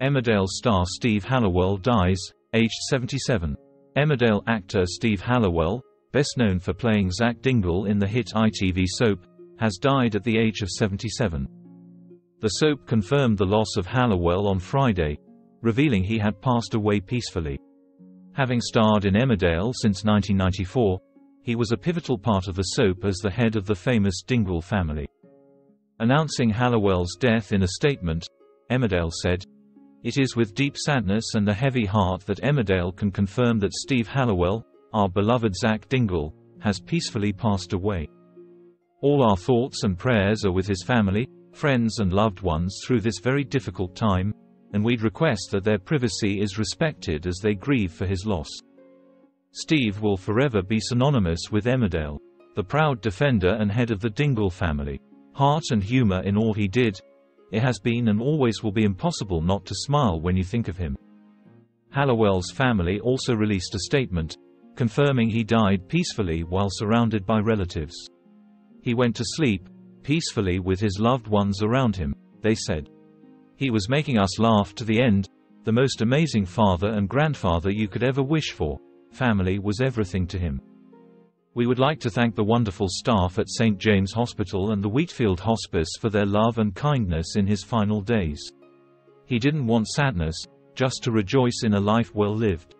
Emmerdale star Steve Halliwell dies, aged 77. Emmerdale actor Steve Halliwell, best known for playing Zach Dingle in the hit ITV soap, has died at the age of 77. The soap confirmed the loss of Halliwell on Friday, revealing he had passed away peacefully. Having starred in Emmerdale since 1994, he was a pivotal part of the soap as the head of the famous Dingle family. Announcing Halliwell's death in a statement, Emmerdale said, It is with deep sadness and a heavy heart that Emmerdale can confirm that Steve Halliwell, our beloved Zach Dingle, has peacefully passed away. All our thoughts and prayers are with his family, friends and loved ones through this very difficult time, and we'd request that their privacy is respected as they grieve for his loss. Steve will forever be synonymous with Emmerdale, the proud defender and head of the Dingle family. Heart and humor in all he did, it has been and always will be impossible not to smile when you think of him. Halliwell's family also released a statement, confirming he died peacefully while surrounded by relatives. He went to sleep, peacefully with his loved ones around him, they said. He was making us laugh to the end, the most amazing father and grandfather you could ever wish for. Family was everything to him. We would like to thank the wonderful staff at St. James Hospital and the Wheatfield Hospice for their love and kindness in his final days. He didn't want sadness, just to rejoice in a life well lived.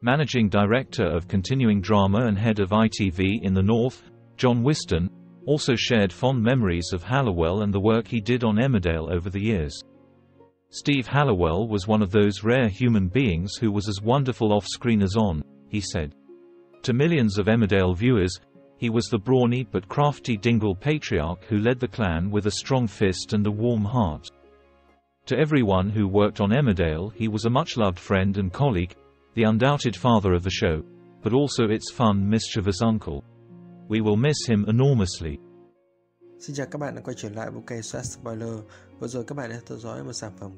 Managing Director of Continuing Drama and Head of ITV in the North, John Whiston, also shared fond memories of Halliwell and the work he did on Emmerdale over the years. Steve Halliwell was one of those rare human beings who was as wonderful off-screen as on, he said. To millions of Emmerdale viewers, he was the brawny but crafty Dingle patriarch who led the clan with a strong fist and a warm heart. To everyone who worked on Emmerdale he was a much-loved friend and colleague, the undoubted father of the show, but also its fun mischievous uncle. We will miss him enormously. Xin chào các bạn đã quay trở lại với cây Spoiler. Vừa rồi các bạn đã theo dõi một sản phẩm